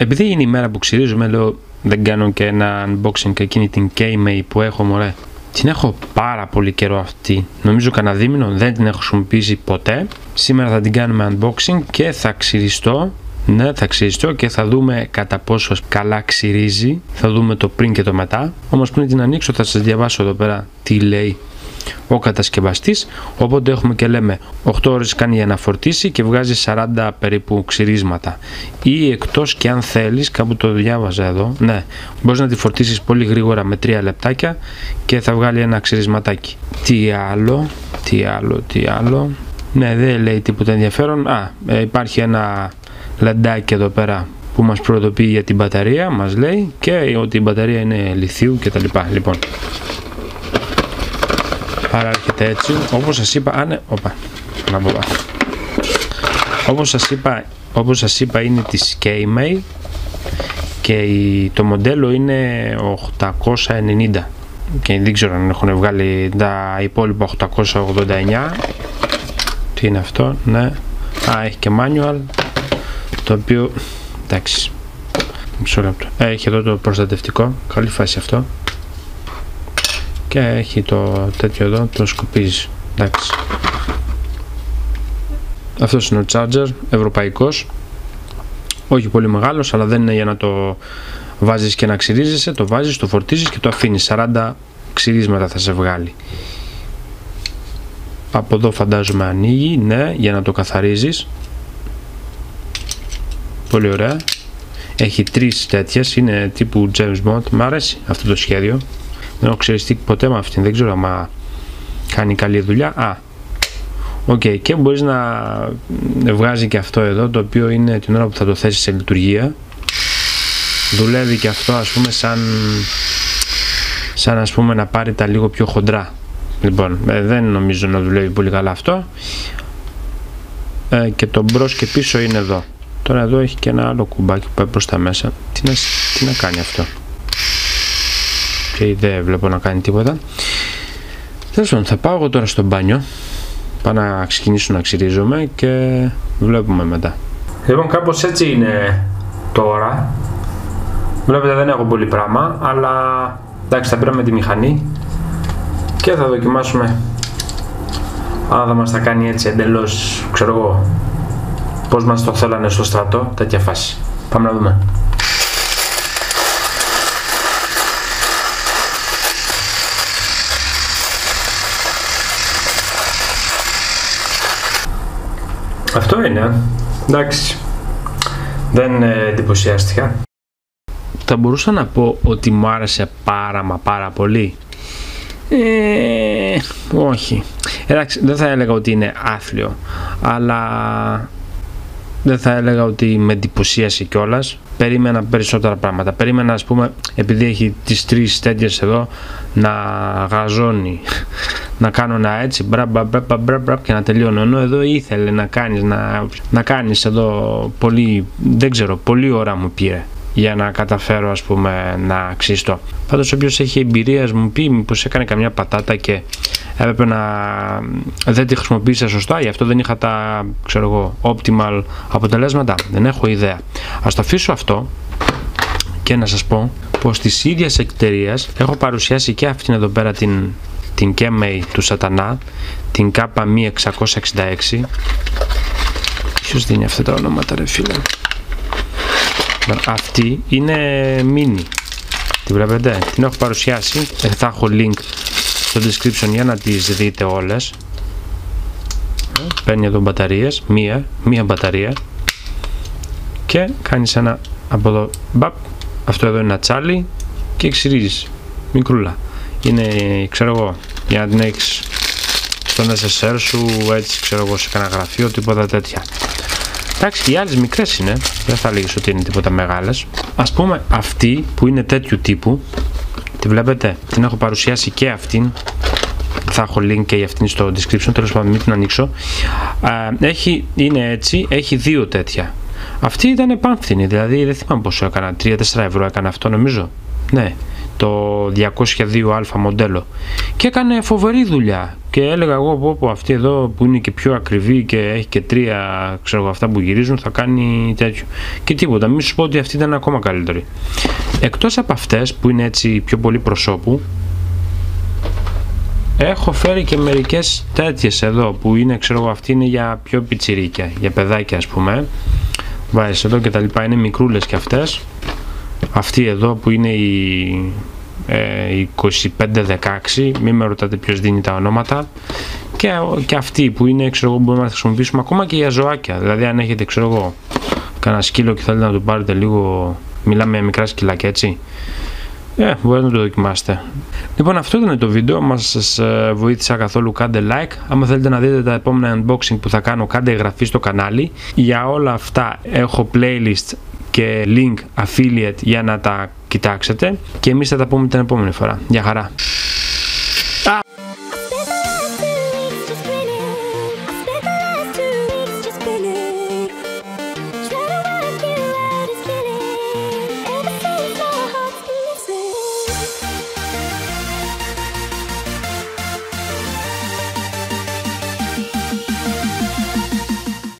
Επειδή είναι η μέρα που ξυρίζουμε, λέω δεν κάνω και ένα unboxing και εκείνη την K-May που έχω μωρέ. Την έχω πάρα πολύ καιρό αυτή. Νομίζω κανένα δίμηνο δεν την έχω χρησιμοποιήσει ποτέ. Σήμερα θα την κάνουμε unboxing και θα ξυριστώ. Ναι, θα ξυριστώ και θα δούμε κατά πόσο καλά ξυρίζει. Θα δούμε το πριν και το μετά. Όμως πριν την ανοίξω θα σας διαβάσω εδώ πέρα τι λέει ο κατασκευαστής οπότε έχουμε και λέμε 8 ώρες κάνει για να φορτίσει και βγάζει 40 περίπου ξυρίσματα. Ή εκτός και αν θέλεις κάπου το διάβαζα εδώ ναι μπορείς να τη φορτίσεις πολύ γρήγορα με 3 λεπτάκια και θα βγάλει ένα ξυρισματάκι. Τι άλλο τι άλλο τι άλλο. Ναι δεν λέει τίποτα ενδιαφέρον. Α ε, υπάρχει ένα λαντάκι εδώ πέρα που μας προειδοποιεί για την μπαταρία μας λέει και ότι η μπαταρία είναι λιθίου κτλ. Λοιπόν, Άρα έρχεται έτσι, όπως σας είπα, άνε, ναι, όπα, να πω Όπως σας είπα, όπως σας είπα είναι της Keimei και το μοντέλο είναι 890 και δεν ξέρω αν έχουν βγάλει τα υπόλοιπα 889 τι είναι αυτό, ναι. Α, έχει και manual το οποίο, εντάξει μισό λεπτό, έχει εδώ το προστατευτικό. Καλή φάση αυτό και έχει το τέτοιο εδώ, το σκουπίζει. Εντάξει. Αυτός είναι ο charger, ευρωπαϊκός. Όχι πολύ μεγάλος, αλλά δεν είναι για να το βάζεις και να ξυρίζεσαι. Το βάζεις, το φορτίζεις και το αφήνεις. 40 ξυρίσματα θα σε βγάλει. Από εδώ φαντάζομαι ανοίγει, ναι, για να το καθαρίζεις. Πολύ ωραία. Έχει τρεις τέτοιες, είναι τύπου James Bond. Μ' αρέσει αυτό το σχέδιο. Δεν έχω ξυριστεί ποτέ με αυτήν, δεν ξέρω αν κάνει καλή δουλειά. Α, OK, okay. και μπορείς να βγάζει και αυτό εδώ, το οποίο είναι την ώρα που θα το θέσεις σε λειτουργία. Δουλεύει και αυτό ας πούμε σαν, σαν ας πούμε να πάρει τα λίγο πιο χοντρά. Λοιπόν, ε, δεν νομίζω να δουλεύει πολύ καλά αυτό. Ε, και το μπρος και πίσω είναι εδώ. Τώρα εδώ έχει και ένα άλλο κουμπάκι που πάει προς τα μέσα. Τι να, τι να κάνει αυτό; Και δεν βλέπω να κάνει τίποτα. Τέλος πάντων, θα πάω εγώ τώρα στο μπάνιο. Πάω να ξεκινήσω να ξυρίζομαι και βλέπουμε μετά. Λοιπόν, κάπως έτσι είναι τώρα. Βλέπετε δεν έχω πολύ πράγμα, αλλά εντάξει θα πήραμε τη μηχανή και θα δοκιμάσουμε αν θα μας τα κάνει έτσι εντελώς, ξέρω εγώ, πώς μας το θέλανε στο στρατό, τέτοια φάση. Πάμε να δούμε. Αυτό είναι. Εντάξει. Δεν ε, εντυπωσιάστηκα. Θα μπορούσα να πω ότι μου άρεσε πάρα μα πάρα πολύ. Ε, όχι. Εντάξει, δεν θα έλεγα ότι είναι άθλιο, αλλά δεν θα έλεγα ότι με εντυπωσίασε κιόλας. Περίμενα περισσότερα πράγματα. Περίμενα, ας πούμε, επειδή έχει τις τρεις τέτοιες εδώ, να γαζώνει. Να κάνω ένα έτσι, μπρα, μπρα, μπρα, μπρα, μπρα, και να τελειώνω. Ενώ εδώ ήθελε να κάνεις, να, να κάνεις εδώ πολύ, δεν ξέρω, πολύ ώρα μου πήρε για να καταφέρω ας πούμε να ξύστω. Πάντως όποιος έχει εμπειρίας μου πει μήπως έκανε καμιά πατάτα και έπρεπε να δεν τη χρησιμοποίησα σωστά γι' αυτό δεν είχα τα ξέρω εγώ optimal αποτελέσματα δεν έχω ιδέα ας το αφήσω αυτό και να σας πω πως της ίδιας εταιρείας έχω παρουσιάσει και αυτήν εδώ πέρα την, την Kemei του σατανά την KMI 666 ποιος δίνει αυτά τα ονόματα ρε φίλε; Αυτή είναι mini τη βλέπετε, την έχω παρουσιάσει ε, θα έχω link στο description για να τις δείτε όλες. Παίρνει εδώ μπαταρίες, μία, μία μπαταρία. Και κάνεις ένα από εδώ μπαπ, αυτό εδώ είναι ένα τσάλι και εξηρίζεις μικρούλα είναι ξέρω εγώ για να την έχεις στον SSR σου έτσι ξέρω εγώ σε κανένα γραφείο τίποτα τέτοια εντάξει οι άλλες μικρές είναι δεν θα λέγεις ότι είναι τίποτα μεγάλες ας πούμε αυτή που είναι τέτοιου τύπου Τη βλέπετε, την έχω παρουσιάσει και αυτήν. Θα έχω link και για αυτήν στο description, τέλος πάντων μην την ανοίξω. Έχει, είναι έτσι, έχει δύο τέτοια. Αυτή ήταν επάνθυνη, δηλαδή δεν θυμάμαι πόσο έκανα, 3-4 ευρώ έκανα αυτό νομίζω. Ναι, το 202α μοντέλο. Και έκανε φοβερή δουλειά. Και έλεγα εγώ πω, πω αυτή εδώ που είναι και πιο ακριβή και έχει και τρία ξέρω αυτά που γυρίζουν θα κάνει τέτοιο. Και τίποτα. Μην σου πω ότι αυτή ήταν ακόμα καλύτερη. Εκτός από αυτές που είναι έτσι πιο πολύ προσώπου Έχω φέρει και μερικές τέτοιες εδώ που είναι, ξέρω εγώ, αυτή είναι για πιο πιτσιρίκια, για παιδάκια ας πούμε. Βάζεις εδώ και τα λοιπά, είναι μικρούλες και αυτές. Αυτή εδώ που είναι η, ε, 25-16, μην με ρωτάτε ποιος δίνει τα ονόματα. Και, και αυτή που είναι, ξέρω εγώ, μπορούμε να χρησιμοποιήσουμε ακόμα και για ζωάκια. Δηλαδή αν έχετε, ξέρω εγώ, κανένα σκύλο και θέλετε να του πάρετε λίγο, μιλάμε για μικρά σκυλάκια έτσι. Ε, μπορείτε να το δοκιμάσετε. Λοιπόν, αυτό ήταν το βίντεο. Μας σας ε, βοήθησα καθόλου, κάντε like. Αν θέλετε να δείτε τα επόμενα unboxing που θα κάνω, κάντε εγγραφή στο κανάλι. Για όλα αυτά έχω playlist και link affiliate για να τα κοιτάξετε. Και εμείς θα τα πούμε την επόμενη φορά. Γεια χαρά!